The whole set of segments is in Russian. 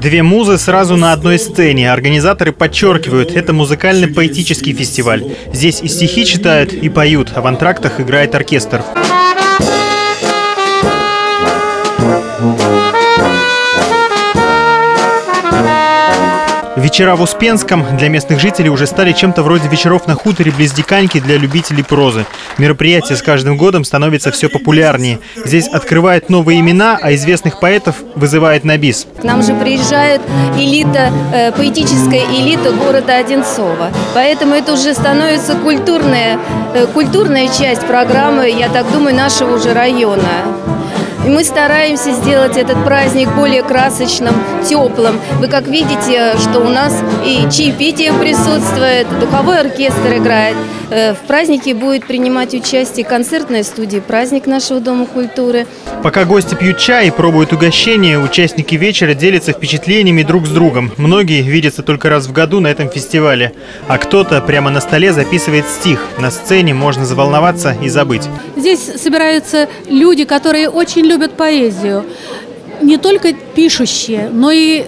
Две музы сразу на одной сцене. Организаторы подчеркивают, это музыкально-поэтический фестиваль. Здесь и стихи читают, и поют, а в антрактах играет оркестр. Вечера в Успенском для местных жителей уже стали чем-то вроде вечеров на хуторе близ Диканьки для любителей прозы. Мероприятие с каждым годом становится все популярнее. Здесь открывают новые имена, а известных поэтов вызывает на бис. К нам же приезжает элита, э, поэтическая элита города Одинцова. Поэтому это уже становится культурная, э, культурная часть программы, я так думаю, нашего уже района. И мы стараемся сделать этот праздник более красочным, теплым. Вы как видите, что у нас и чаепитие присутствует, духовой оркестр играет. Э, В празднике будет принимать участие концертная студия «Праздник нашего Дома культуры». Пока гости пьют чай и пробуют угощения, участники вечера делятся впечатлениями друг с другом. Многие видятся только раз в году на этом фестивале, а кто-то прямо на столе записывает стих. На сцене можно заволноваться и забыть. Здесь собираются люди, которые очень любят поэзию. Не только пишущие, но и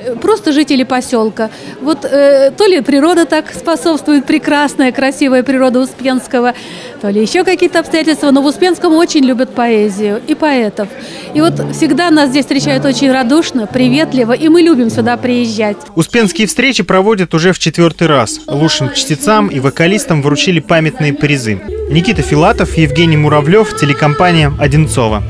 э, просто жители поселка. Вот э, то ли природа так способствует, прекрасная, красивая природа Успенского, то ли еще какие-то обстоятельства, но в Успенском очень любят поэзию и поэтов. И вот всегда нас здесь встречают очень радушно, приветливо, и мы любим сюда приезжать. Успенские встречи проводят уже в четвертый раз. Лучшим чтецам и вокалистам вручили памятные призы. Никита Филатов, Евгений Муравлев, телекомпания «Одинцова».